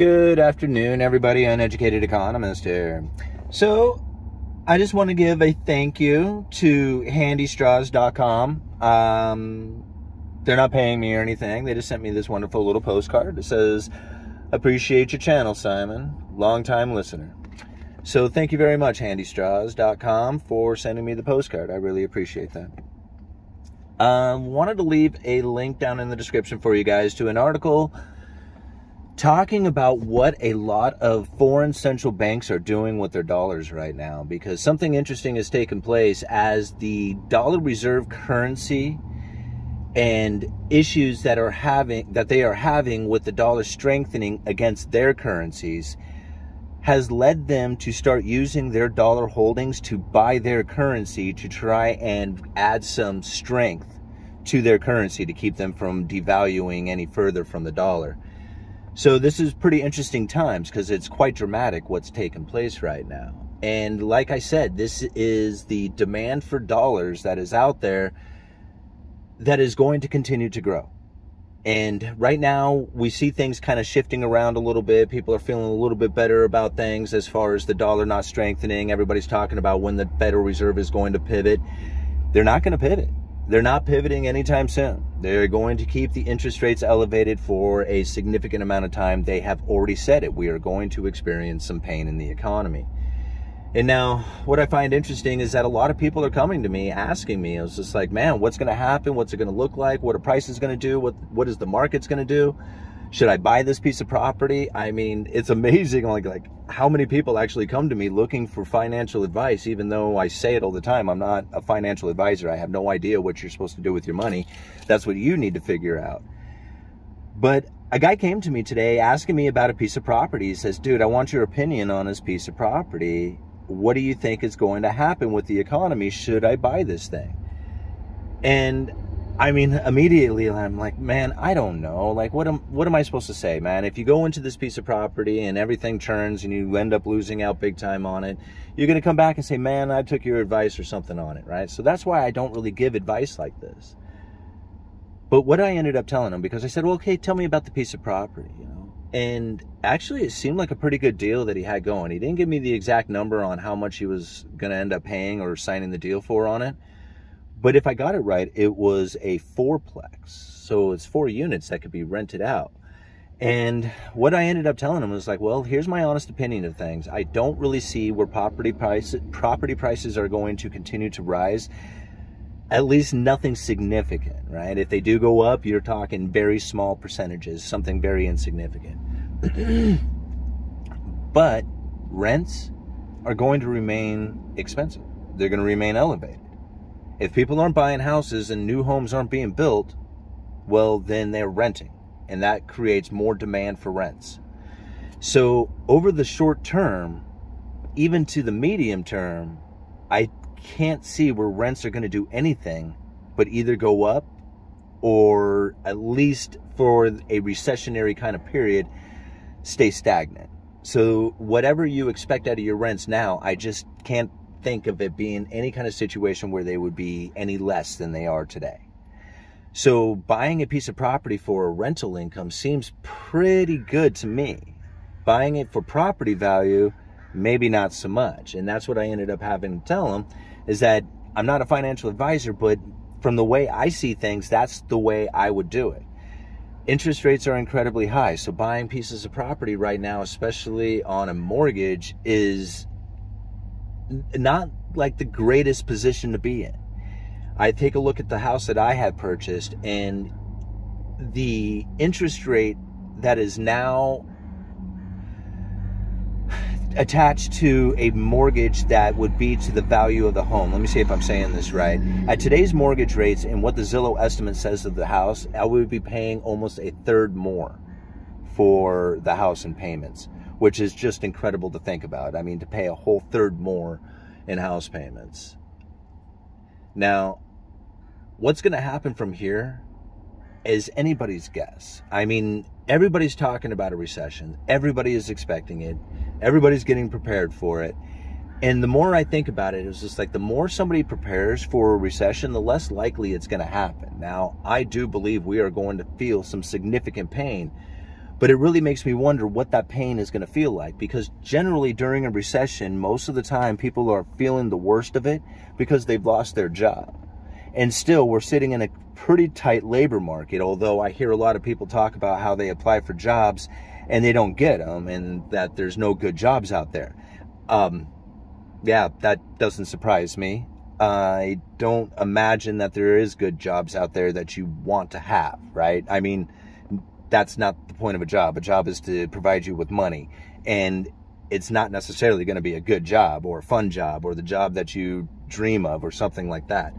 Good afternoon, everybody. Uneducated economist here. So, I just want to give a thank you to handystraws.com. Um, they're not paying me or anything. They just sent me this wonderful little postcard that says, Appreciate your channel, Simon. Long-time listener. So, thank you very much, handystraws.com, for sending me the postcard. I really appreciate that. Um, wanted to leave a link down in the description for you guys to an article talking about what a lot of foreign central banks are doing with their dollars right now because something interesting has taken place as the dollar reserve currency and issues that are having that they are having with the dollar strengthening against their currencies has led them to start using their dollar holdings to buy their currency to try and add some strength to their currency to keep them from devaluing any further from the dollar. So this is pretty interesting times because it's quite dramatic what's taking place right now. And like I said, this is the demand for dollars that is out there that is going to continue to grow. And right now, we see things kind of shifting around a little bit. People are feeling a little bit better about things as far as the dollar not strengthening. Everybody's talking about when the Federal Reserve is going to pivot. They're not going to pivot. They're not pivoting anytime soon. They're going to keep the interest rates elevated for a significant amount of time. They have already said it. We are going to experience some pain in the economy. And now, what I find interesting is that a lot of people are coming to me asking me, I was just like, man, what's going to happen? What's it going to look like? What are prices going to do? What What is the market's going to do? Should I buy this piece of property? I mean, it's amazing like like how many people actually come to me looking for financial advice even though I say it all the time. I'm not a financial advisor. I have no idea what you're supposed to do with your money. That's what you need to figure out. But a guy came to me today asking me about a piece of property. He says, "Dude, I want your opinion on this piece of property. What do you think is going to happen with the economy should I buy this thing?" And I mean, immediately I'm like, man, I don't know. Like, what am what am I supposed to say, man? If you go into this piece of property and everything turns and you end up losing out big time on it, you're gonna come back and say, man, I took your advice or something on it, right? So that's why I don't really give advice like this. But what I ended up telling him, because I said, well, okay, tell me about the piece of property, you know. And actually, it seemed like a pretty good deal that he had going. He didn't give me the exact number on how much he was going to end up paying or signing the deal for on it but if I got it right, it was a fourplex. So it's four units that could be rented out. And what I ended up telling him was like, well, here's my honest opinion of things. I don't really see where property prices property prices are going to continue to rise. At least nothing significant, right? If they do go up, you're talking very small percentages, something very insignificant. but rents are going to remain expensive. They're going to remain elevated. If people aren't buying houses and new homes aren't being built, well, then they're renting, and that creates more demand for rents. So, over the short term, even to the medium term, I can't see where rents are going to do anything but either go up or at least for a recessionary kind of period, stay stagnant. So, whatever you expect out of your rents now, I just can't think of it being any kind of situation where they would be any less than they are today. So buying a piece of property for a rental income seems pretty good to me. Buying it for property value, maybe not so much. And that's what I ended up having to tell them is that I'm not a financial advisor, but from the way I see things, that's the way I would do it. Interest rates are incredibly high, so buying pieces of property right now, especially on a mortgage, is not like the greatest position to be in. I take a look at the house that I had purchased and the interest rate that is now attached to a mortgage that would be to the value of the home. Let me see if I'm saying this right. At today's mortgage rates and what the Zillow estimate says of the house, I would be paying almost a third more for the house and payments, which is just incredible to think about. I mean, to pay a whole third more in house payments. Now, what's going to happen from here is anybody's guess. I mean, everybody's talking about a recession. Everybody is expecting it. Everybody's getting prepared for it. And the more I think about it, it's just like the more somebody prepares for a recession, the less likely it's going to happen. Now, I do believe we are going to feel some significant pain But it really makes me wonder what that pain is going to feel like because generally during a recession, most of the time people are feeling the worst of it because they've lost their job. And still, we're sitting in a pretty tight labor market, although I hear a lot of people talk about how they apply for jobs and they don't get them and that there's no good jobs out there. Um, yeah, that doesn't surprise me. I don't imagine that there is good jobs out there that you want to have, right? I mean, that's not the point of a job. A job is to provide you with money. And it's not necessarily going to be a good job or a fun job or the job that you dream of or something like that.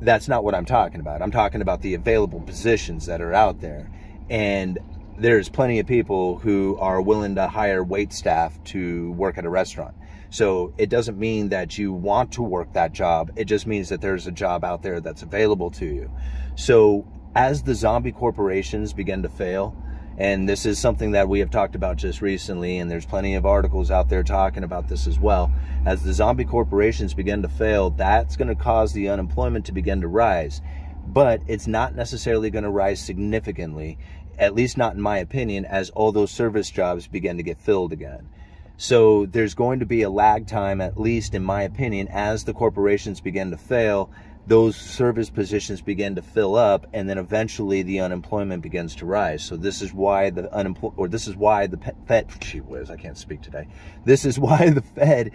That's not what I'm talking about. I'm talking about the available positions that are out there. And there's plenty of people who are willing to hire wait staff to work at a restaurant. So it doesn't mean that you want to work that job. It just means that there's a job out there that's available to you. So as the zombie corporations begin to fail, and this is something that we have talked about just recently, and there's plenty of articles out there talking about this as well. As the zombie corporations begin to fail, that's going to cause the unemployment to begin to rise. But it's not necessarily going to rise significantly, at least not in my opinion, as all those service jobs begin to get filled again. So there's going to be a lag time, at least in my opinion, as the corporations begin to fail those service positions begin to fill up and then eventually the unemployment begins to rise. So this is why the unemployed or this is why the fed gee whiz i can't speak today. This is why the fed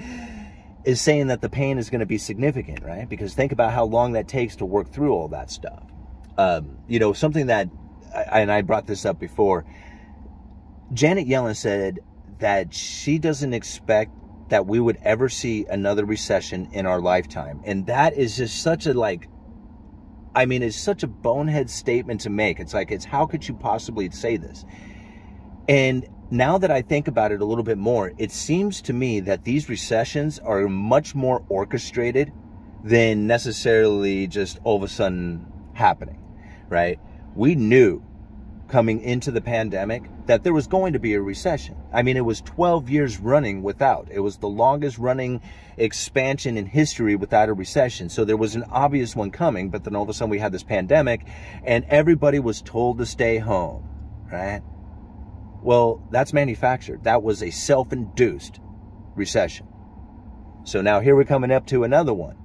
is saying that the pain is going to be significant right? Because think about how long that takes to work through all that stuff. Um, you know something that and i brought this up before. Janet yellen said that she doesn't expect that we would ever see another recession in our lifetime. And that is just such a like I mean, it's such a bonehead statement to make. It's like it's how could you possibly say this? And now that I think about it a little bit more, it seems to me that these recessions are much more orchestrated than necessarily just all of a sudden happening, right? We knew coming into the pandemic that there was going to be a recession. I mean, it was 12 years running without. It was the longest running expansion in history without a recession. So there was an obvious one coming, but then all of a sudden we had this pandemic and everybody was told to stay home, right? Well, that's manufactured. That was a self-induced recession. So now here we're coming up to another one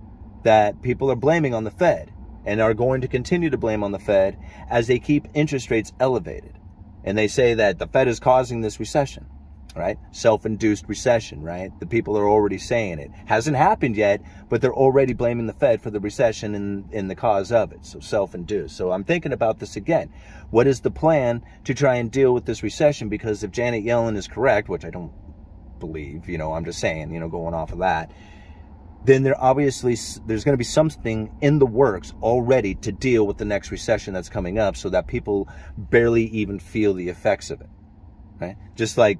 that people are blaming on the Fed and are going to continue to blame on the Fed as they keep interest rates elevated. And they say that the Fed is causing this recession, right? Self-induced recession, right? The people are already saying it. Hasn't happened yet, but they're already blaming the Fed for the recession and, in the cause of it. So self-induced. So I'm thinking about this again. What is the plan to try and deal with this recession? Because if Janet Yellen is correct, which I don't believe, you know, I'm just saying, you know, going off of that, then there obviously there's going to be something in the works already to deal with the next recession that's coming up so that people barely even feel the effects of it right? Just like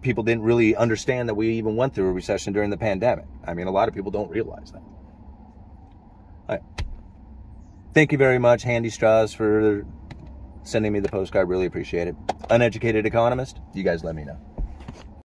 people didn't really understand that we even went through a recession during the pandemic. I mean a lot of people don't realize that. All right. Thank you very much handy straws for sending me the postcard. Really appreciate it. Uneducated economist you guys let me know